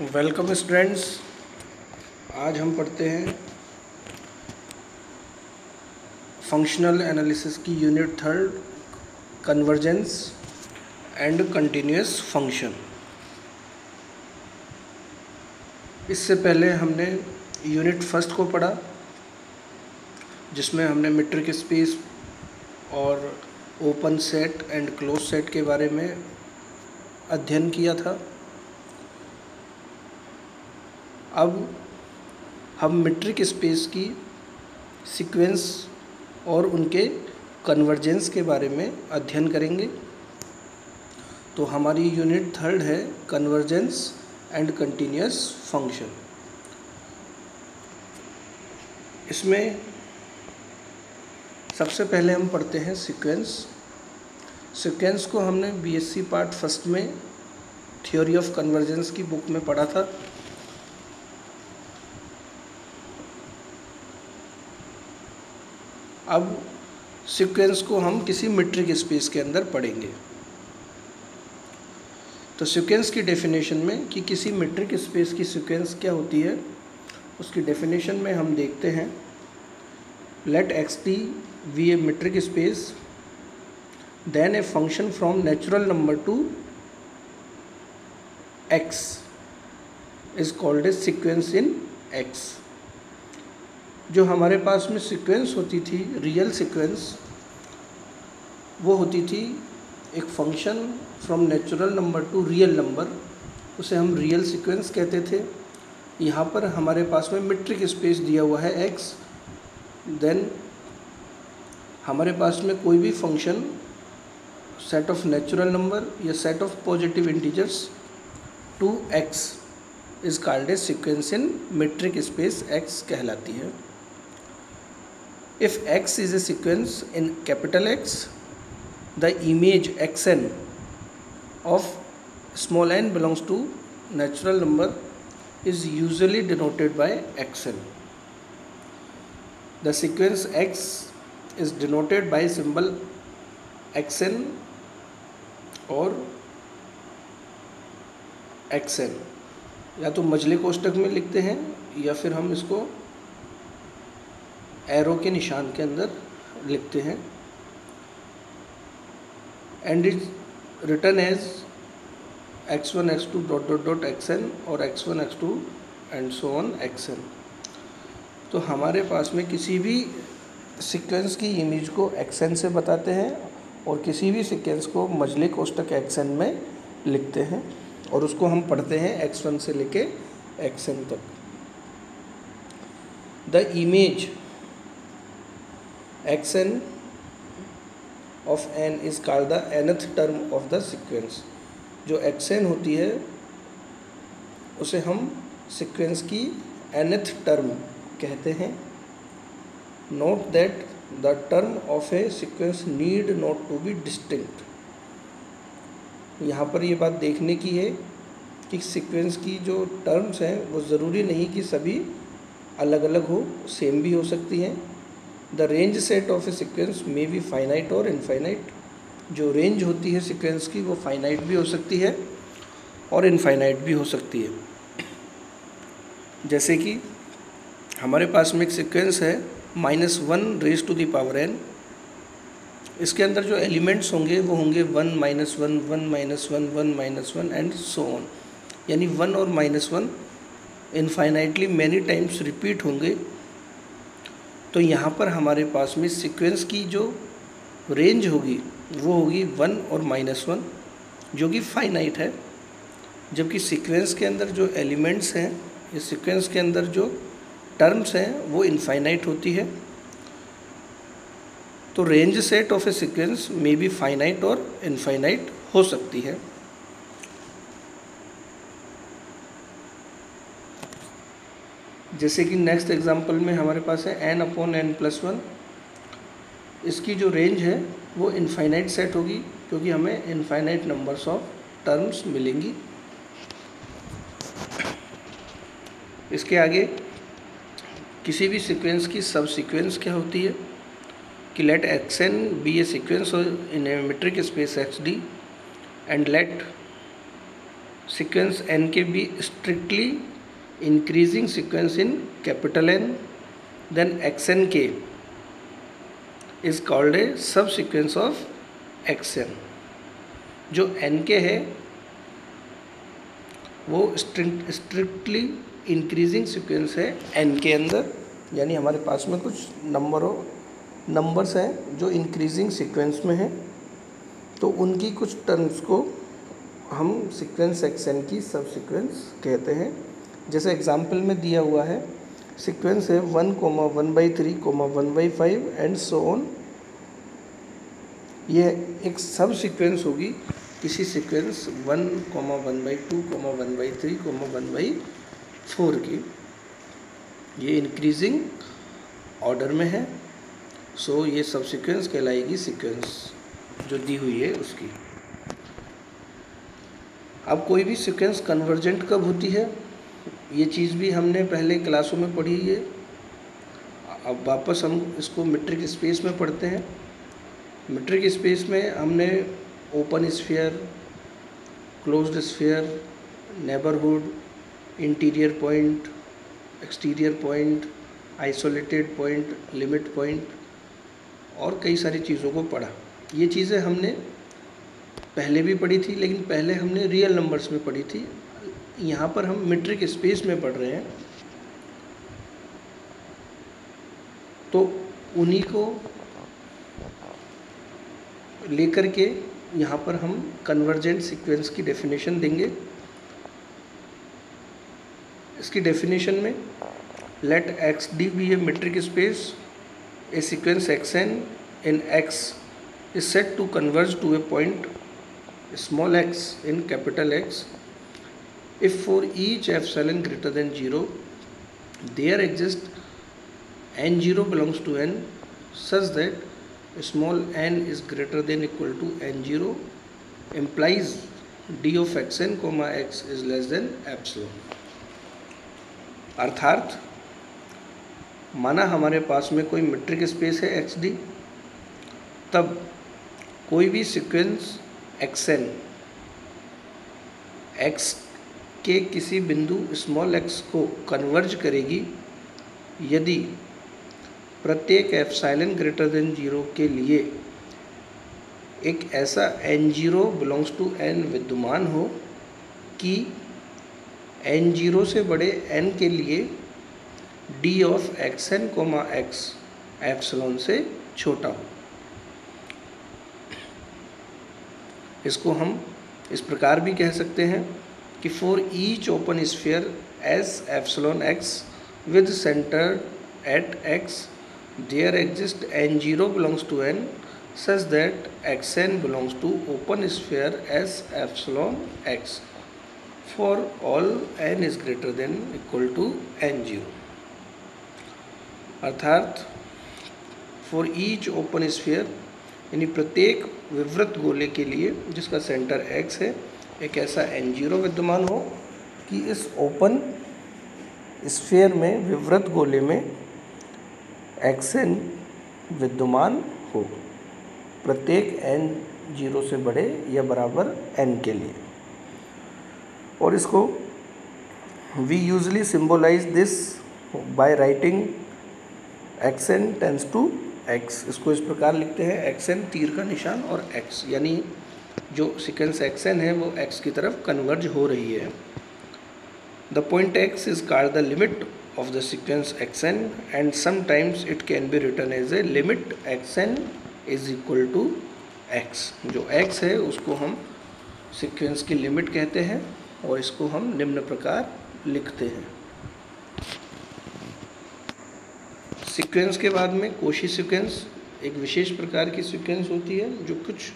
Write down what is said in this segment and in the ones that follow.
Welcome students आज हम पढ़ते हैं फंक्शनल एनालिसिस की unit third convergence and continuous function इससे पहले हमने यूनिट फ़र्स्ट को पढ़ा, जिसमें हमने मीट्रिक स्पेस और open set and close set के बारे में अध्ययन किया था। अब हम मीट्रिक स्पेस की सीक्वेंस और उनके कन्वर्जेंस के बारे में अध्ययन करेंगे। तो हमारी यूनिट थर्ड है कन्वर्जेंस एंड कंटिन्यूस फ़ंक्शन इसमें सबसे पहले हम पढ़ते हैं सीक्वेंस सीक्वेंस को हमने बीएससी पार्ट फ़र्स्ट में थ्योरी ऑफ़ कन्वर्जेंस की बुक में पढ़ा था। अब सीक्वेंस को हम किसी मीट्रिक स्पेस के अंदर पढ़ेंगे। तो सीक्वेंस की डेफिनेशन में कि किसी मीट्रिक स्पेस की सीक्वेंस क्या होती है, उसकी डेफिनेशन में हम देखते हैं let x d be a metric space then a function from natural number to x is called a sequence in x जो हमारे पास में सीक्वेंस होती थी रियल सीक्वेंस वो होती थी एक function from natural number to real number उसे हम रियल सीक्वेंस कहते थे। यहाँ पर हमारे पास में मीट्रिक स्पेस दिया हुआ है एक्स देन हमारे पास में कोई भी function set of natural number या set of positive integers to x is called a sequence in metric space x कहलाती है। If x is a sequence in capital X, the image xn of small n belongs to natural number is usually denoted by xn. The sequence x is denoted by symbol xn or xn या तो मजले कोष्टक में लिखते हैं या फिर हम इसको एरो के निशान के अंदर लिखते हैं। And is written as x one x two dot dot dot x n और x one x two and so on x n तो हमारे पास में किसी भी सीक्वेंस की इमेज को एक्स एन से बताते हैं और किसी भी सीक्वेंस को मजले कोष्टक एक्स एन में लिखते हैं और उसको हम पढ़ते हैं एक्स वन से लेके एक्स एन तक। The image xn of n is called the nth term of the sequence. जो xn होती है, उसे हम सीक्वेंस की nth टर्म कहते हैं। Note that the term of a sequence need not to be distinct यहाँ पर ये बात देखने की है कि सीक्वेंस की जो टर्म्स हैं, वो ज़रूरी नहीं कि सभी अलग अलग हो सेम भी हो सकती हैं। The range set of a sequence may be finite और इनफाइनाइट जो रेंज होती है सिक्वेंस की, वो फाइनाइट भी हो सकती है और इनफाइनाइट भी हो सकती है। जैसे कि हमारे पास में एक सिक्वेंस है minus one raise to the power n इसके अंदर जो एलिमेंट्स होंगे, वो होंगे one minus one one minus one one minus one and so on यानी वन और minus one infinitely many times repeat होंगे। तो यहाँ पर हमारे पास में सीक्वेंस की जो रेंज होगी, वो होगी वन और माइनस वन जो कि फाइनाइट है। जबकि सीक्वेंस के अंदर जो एलिमेंट्स हैं, या सीक्वेंस के अंदर जो टर्म्स हैं, वो इनफाइनाइट होती है। तो range set of a sequence may be finite और इनफाइनाइट हो सकती है। जैसे कि नेक्स्ट एग्जांपल में हमारे पास है n upon n plus one इसकी जो रेंज है, वो इनफाइनाइट सेट होगी, क्योंकि हमें इनफाइनाइट नंबर्स ऑफ़ टर्म्स मिलेंगी। इसके आगे, किसी भी सीक्वेंस की सब सीक्वेंस क्या होती है? कि let x n be a sequence in a metric space x d and let sequence n k be strictly increasing sequence in capital N, then xn k is called a subsequence of xn. जो n के है, वो strictly increasing sequence है N के अंदर। यानी हमारे पास में कुछ नंबरों नंबर्स हैं जो इंक्रीजिंग सीक्वेंस में हैं। तो उनकी कुछ टर्म्स को हम सीक्वेंस एक्सन की सब सीक्वेंस कहते हैं। जैसे एग्ज़ाम्पल में दिया हुआ है सीक्वेंस है one comma one by three comma one by five and so on ये एक सब सीक्वेंस होगी, किसी sequence one comma one by two comma one by three comma one by four की। ये इंक्रीजिंग ऑर्डर में है so ये subsequence कहलाएगी सीक्वेंस जो दी हुई है उसकी। अब कोई भी सीक्वेंस कन्वर्जेंट कब होती है? ये चीज़ भी हमने पहले क्लासों में पढ़ी है। अब वापस हम इसको मीट्रिक स्पेस में पढ़ते हैं। मीट्रिक स्पेस में हमने open sphere closed sphere neighbourhood interior point exterior point isolated point limit point और कई सारी चीज़ों को पढ़ा। ये चीज़ें हमने पहले भी पढ़ी थी, लेकिन पहले हमने रियल नंबर्स में पढ़ी थी। यहाँ पर हम मीट्रिक स्पेस में पढ़ रहे हैं। तो उन्हीं को लेकर के यहाँ पर हम कन्वर्जेंट सीक्वेंस की डेफिनेशन देंगे। इसकी डेफिनेशन में let x d be a metric space a sequence x n in x is said to converge to a point small x in capital x for each epsilon greater than zero there exist n zero belongs to n such that small n is greater than equal to n zero implies d of x n comma x is less than epsilon अर्थात, माना हमारे पास में कोई metric space है x D तब कोई भी सीक्वेंस एक्स एन एक्स के किसी बिंदु स्मॉल एक्स को कन्वर्ज करेगी, यदि प्रत्येक epsilon greater than zero के लिए एक ऐसा n zero belongs to n विद्यमान हो कि एन ज़ीरो से बड़े एन के लिए d of x n comma x epsilon से छोटा हो। इसको हम इस प्रकार भी कह सकते हैं। कि for each open sphere s epsilon x with centre at x there exist n zero belongs to n such that x n belongs to open open s as epsilon x. For all n is greater than equal to n0 अर्थात for each open sphere यानी प्रत्येक विवृत गोले के लिए जिसका centre x है एक ऐसा एन विद्यमान हो कि इस ओपन स्फेयर में, विवृत गोले में एक्स एन विद्यमान हो। प्रत्येक एन ज़ीरो से बड़े या बराबर एन के लिए। और इसको we usually symbolise this by writing x n tends to x इसको इस प्रकार लिखते हैं एक्स एन तीर का निशान और एक्स यानी जो सिक्वेंस एक्स एन है, वो एक्स की तरफ़ कन्वर्ज हो रही है। The point x is called the limit of the sequence xn and sometimes it can be written as a limit xn is equal to x जो एक्स है, उसको हम सिक्वेंस की लिमिट कहते हैं और इसको हम निम्न प्रकार लिखते हैं। सीक्वेंस के बाद में कोशी सीक्वेंस एक विशेष प्रकार की सीक्वेंस होती है, जो कुछ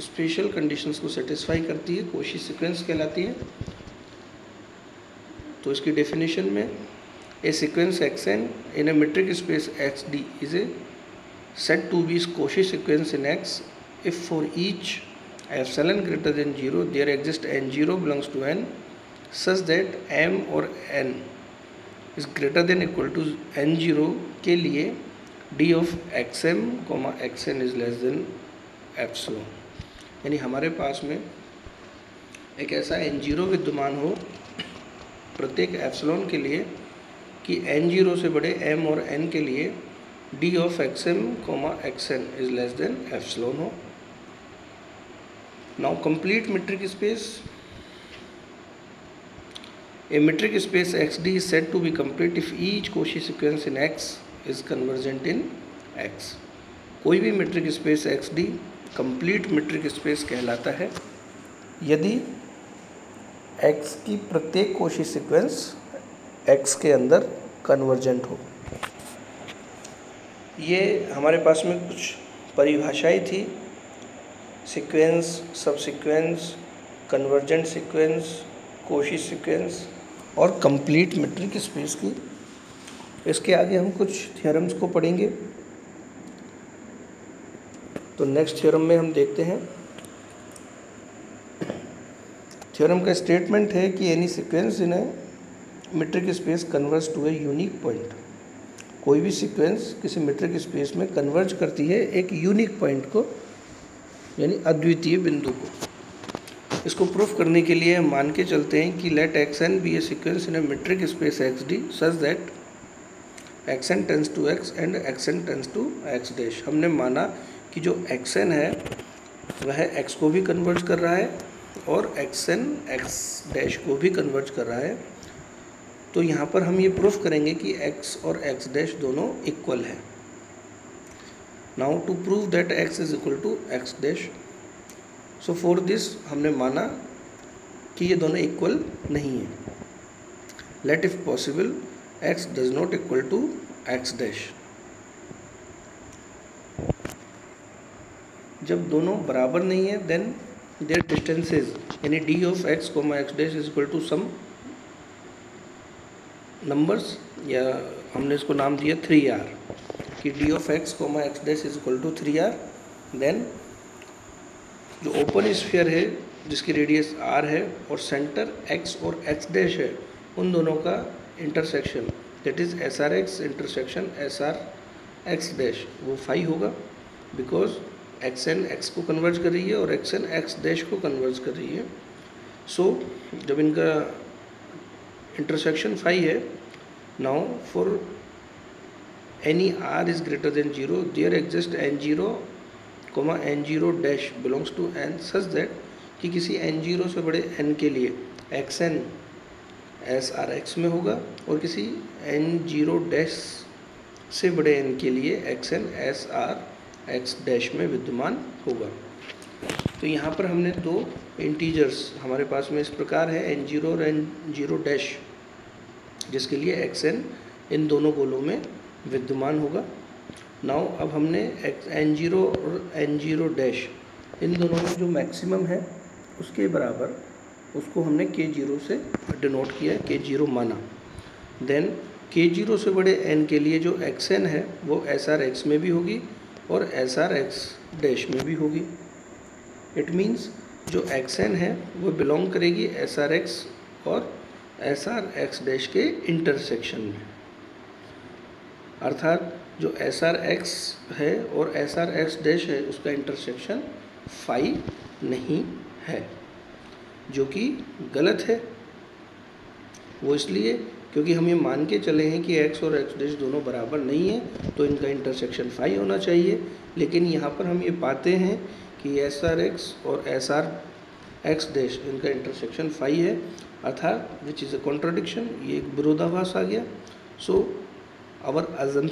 स्पेशल कंडीशंस को सेटिस्फाई करती है कोशी सीक्वेंस कहलाती है। तो इसकी डेफिनेशन में a sequence X N in a metric space X D is a set to be Cauchy sequence in X if for each epsilon N greater than zero there exist N zero belongs to N such that M और N is greater than equal to N zero के लिए D of X M comma X N is less than F so यानी हमारे पास में एक ऐसा n zero विद्यमान हो प्रत्येक एप्सलॉन के लिए कि एन ज़ीरो से बड़े एम और एन के लिए d of x m comma x n is less than epsilon हो now complete metric space A metric space XD is said to be complete if each Cauchy sequence in X is convergent in X. कोई भी metric space XD complete metric space कहलाता है। यदि X की प्रत्येक Cauchy sequence X के अंदर convergent हो। ये हमारे पास में कुछ परिभाषाएँ थी। Sequence subsequence convergent sequence Cauchy sequence और कंप्लीट मेट्रिक स्पेस की। इसके आगे हम कुछ थियोरम्स को पढ़ेंगे। तो नेक्स्ट थ्योरम में हम देखते हैं। थ्योरम का स्टेटमेंट है कि any sequence in a metric space converges to a unique point कोई भी सीक्वेंस किसी मीट्रिक स्पेस में कन्वर्ज करती है एक यूनिक पॉइंट को, यानी अद्वितीय बिंदु को। इसको प्रूफ करने के लिए हम मान के चलते हैं कि let x n be a sequence in a metric space x d such that x n tends to x and x n tends to x dash. हमने माना कि जो एक्स एन है, वह एक्स को भी कन्वर्ज कर रहा है और एक्स एन एक्स डैश को भी कन्वर्ज कर रहा है। तो यहाँ पर हम ये प्रूफ करेंगे कि एक्स और एक्स डैश दोनों इक्वल है। Now to prove that x is equal to x dash, so for this हमने माना कि ये दोनों इक्वल नहीं है। Let if possible x does not equal to x dash जब दोनों बराबर नहीं है देन देयर डिस्टेंसेज यानी d of x comma x dash is equal to some numbers या हमने इसको नाम दिया थ्री आर कि d of x comma x dash is equal to three r then जो ओपन स्फीयर है, जिसकी रेडियस आर है, और सेंटर एक्स और एक्स डैश है, उन दोनों का intersection that is s r x intersection s r x dash वो फाइव होगा बिकॉज़ एक्स एन एक्स को कन्वर्ज कर रही है और एक्स एन एक्स डैश को कन्वर्ज कर रही है। सो so, जब इनका इंटरसेक्शन फाइव है now for any r is greater than zero there exist n zero comma n zero dash belongs to n such that कि किसी एन ज़ीरो से बड़े एन के लिए x n s r x में होगा और किसी एन ज़ीरो डैश से बड़े एन के लिए x n s r x dash में विद्यमान होगा। तो यहाँ पर हमने दो इंटीजर्स हमारे पास में इस प्रकार है एन ज़ीरो और एन ज़ीरो डैश जिसके लिए एक्स एन इन दोनों गोलों में विद्यमान होगा। नाउ अब हमने एक्स एन ज़ीरो और एन ज़ीरो डैश इन दोनों में जो मैक्सिमम है, उसके बराबर उसको हमने के ज़ीरो से डिनोट किया के ज़ीरो माना। देन के ज़ीरो से बड़े एन के लिए जो एक्स एन है, वो एस आर एक्स में भी होगी और एस आर एक्स डैश में भी होगी। इट मीन्स जो एक्स एन है, वो बिलोंग करेगी एस आर एक्स और एस आर एक्स डैश के इंटरसेक्शन में। अर्थात जो एस आर एक्स है और एस आर एक्स डैश है, उसका इंटरसेक्शन फाइव नहीं है। जो कि गलत है। वो इसलिए क्योंकि हम ये मान के चले हैं कि एक्स और एक्स डैश दोनों बराबर नहीं है तो इनका इंटरसेक्शन फाइव होना चाहिए। लेकिन यहाँ पर हम ये पाते हैं कि एस आर एक्स और एस आर एक्स डैश इनका इंटरसेक्शन फाइव है। अर्थात विच इज़ अ कॉन्ट्रोडिक्शन ये एक विरोधाभास आ गया। So our our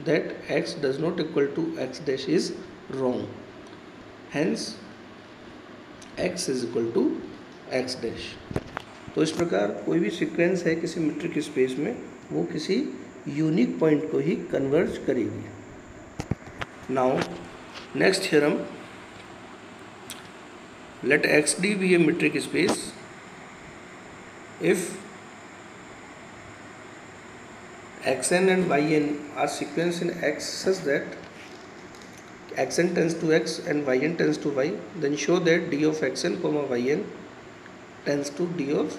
that that x does not equal to x is wrong wrong. x is equal to x dash तो इस प्रकार कोई भी सिक्वेंस है किसी मीट्रिक स्पेस में, वो किसी यूनिक पॉइंट को ही कन्वर्ज करेगी। Now next theorem let x d be a metric space if x n and y n are sequence in x such that xn tends to x and yn tends to y, then show that d of xn comma yn tends to d of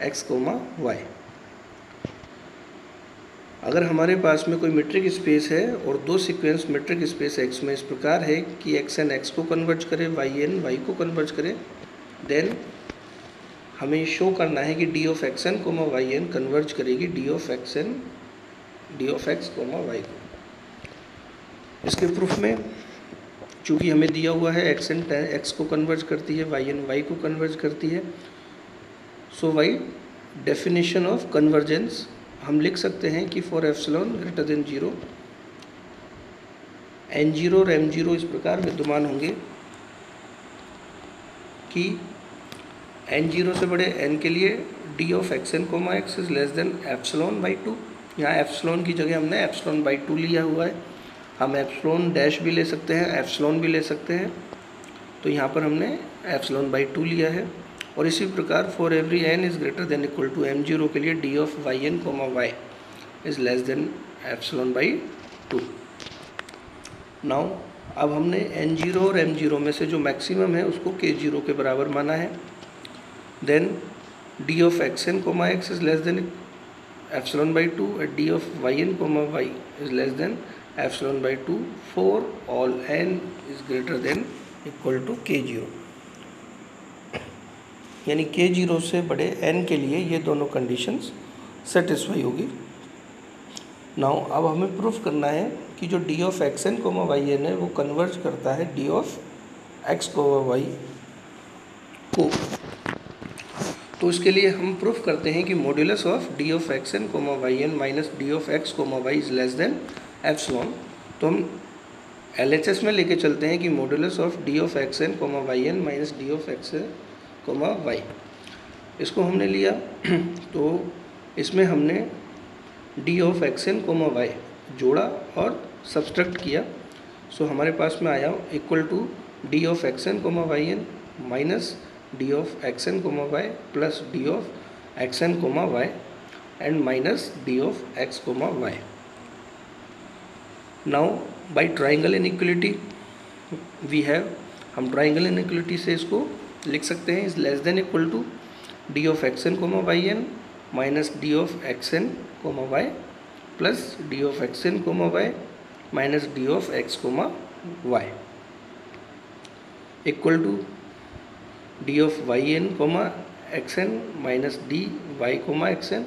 x comma y. अगर हमारे पास में कोई metric space है और दो sequence metric space x में इस प्रकार है कि एक्स एन एक्स को कन्वर्ज करे वाई एन वाई को कन्वर्ज करे देन हमें शो करना है कि d of x n comma y n converge करेगी d of x n d of x comma y को। इसके प्रूफ में चूँकि हमें दिया हुआ है एक्स एन एक्स को कन्वर्ज करती है वाई एन वाई को कन्वर्ज करती है। So by definition of convergence हम लिख सकते हैं कि for epsilon greater than zero n zero और एम ज़ीरो इस प्रकार विद्यमान होंगे कि एन ज़ीरो से बड़े एन के लिए d of x n comma x is less than epsilon by two यहाँ एप्सलॉन की जगह हमने एप्सलॉन बाई टू लिया हुआ है। हम एप्सलॉन डैश भी ले सकते हैं एप्सलॉन भी ले सकते हैं। तो यहाँ पर हमने एप्सलॉन बाई टू लिया है। और इसी प्रकार for every n is greater than equal to m zero के लिए d of y n comma y is less than epsilon by two now अब हमने एन ज़ीरो और एम ज़ीरो में से जो मैक्सिमम है, उसको के ज़ीरो के बराबर माना है। Then d of x n comma x is less than epsilon by two at d of y n comma y is less than epsilon by two for all n is greater than equal to k zero. यानी k zero से बड़े N के लिए ये दोनों conditions satisfy होगी। Now अब हमें प्रूफ करना है कि जो d of x n comma y n है, वो कन्वर्ज करता है d of x comma y को। तो इसके लिए हम प्रूफ करते हैं कि modulus of d of x n comma y n minus d of x comma y is less than epsilon तो हम एल एच एस में लेके चलते हैं कि modulus of d of x n comma y n minus d of x n comma y इसको हमने लिया तो इसमें हमने d of x n comma y जोड़ा और सब्सट्रैक्ट किया। सो हमारे पास में आया equal to d of x n comma y n minus d of x n comma y plus d of x n comma y and minus d of x comma y now by triangle equality we have हम triangle equality से इसको लिख सकते हैं is less than equal to d of x n comma y n minus d of x n comma y plus d of x n comma y minus d of x comma y equal to d of y n comma x n minus d y comma x n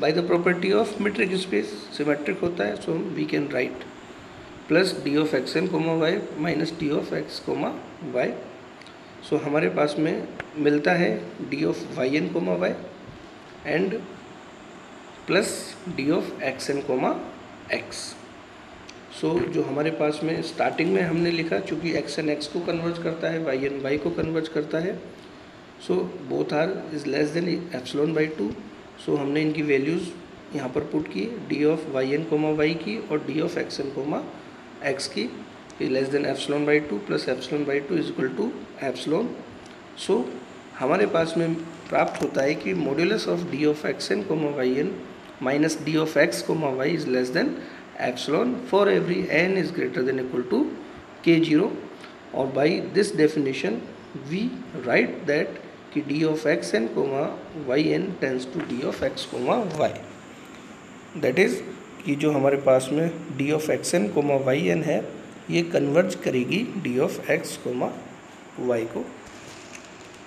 by the property of metric space symmetric होता है so we can write plus d of x n comma y minus d of x comma y. So हमारे पास में मिलता है d of y n comma y and plus d of x n comma x. So जो हमारे पास में starting में हमने लिखा, चूँकि एक्स एन एक्स को कन्वर्ज करता है, वाई एन वाई को कन्वर्ज करता है। So both are is less than epsilon by two so हमने इनकी वैल्यूज़ यहाँ पर पुट की d of y n comma y की और d of x n comma x की less than epsilon by two plus epsilon by two is equal to epsilon so हमारे पास में प्राप्त होता है कि modulus of d of x n comma y n minus d of x comma y is less than epsilon for every n is greater than equal to k zero और by this definition we write that कि d of x n comma y n tends to d of x comma y that is कि जो हमारे पास में d of x n comma y n है, ये converge करेगी d of x comma y को।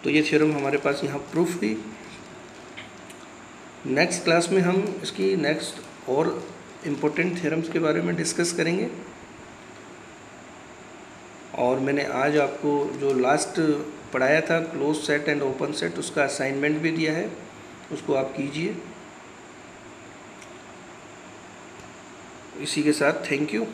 तो ये थ्योरम हमारे पास यहाँ प्रूफ हुई। नेक्स्ट क्लास में हम इसकी नेक्स्ट और इम्पोर्टेंट थ्योरम्स के बारे में डिस्कस करेंगे। और मैंने आज आपको जो लास्ट पढ़ाया था close set and open set उसका असाइनमेंट भी दिया है, उसको आप कीजिए। इसी के साथ थैंक यू